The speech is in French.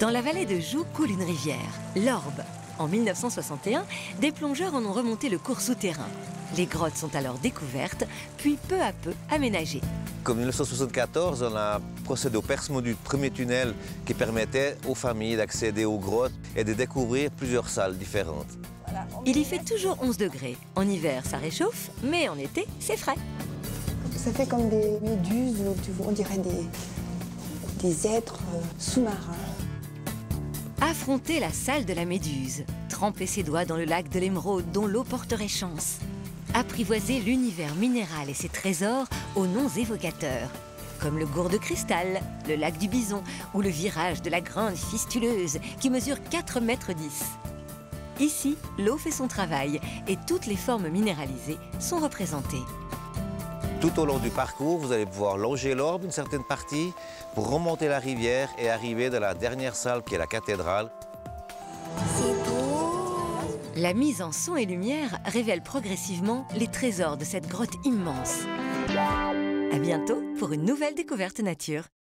Dans la vallée de Joux coule une rivière, l'Orbe. En 1961, des plongeurs en ont remonté le cours souterrain. Les grottes sont alors découvertes, puis peu à peu aménagées. Comme 1974, on a procédé au percement du premier tunnel qui permettait aux familles d'accéder aux grottes et de découvrir plusieurs salles différentes. Il y fait toujours 11 degrés. En hiver, ça réchauffe, mais en été, c'est frais. Ça fait comme des méduses, on dirait des, des êtres euh, sous-marins. Affronter la salle de la Méduse, tremper ses doigts dans le lac de l'émeraude dont l'eau porterait chance, apprivoiser l'univers minéral et ses trésors aux noms évocateurs, comme le gourde de cristal, le lac du bison ou le virage de la grande fistuleuse qui mesure 4 mètres 10. Ici, l'eau fait son travail et toutes les formes minéralisées sont représentées. Tout au long du parcours, vous allez pouvoir longer l'orbe une certaine partie pour remonter la rivière et arriver dans la dernière salle qui est la cathédrale. La mise en son et lumière révèle progressivement les trésors de cette grotte immense. À bientôt pour une nouvelle découverte nature.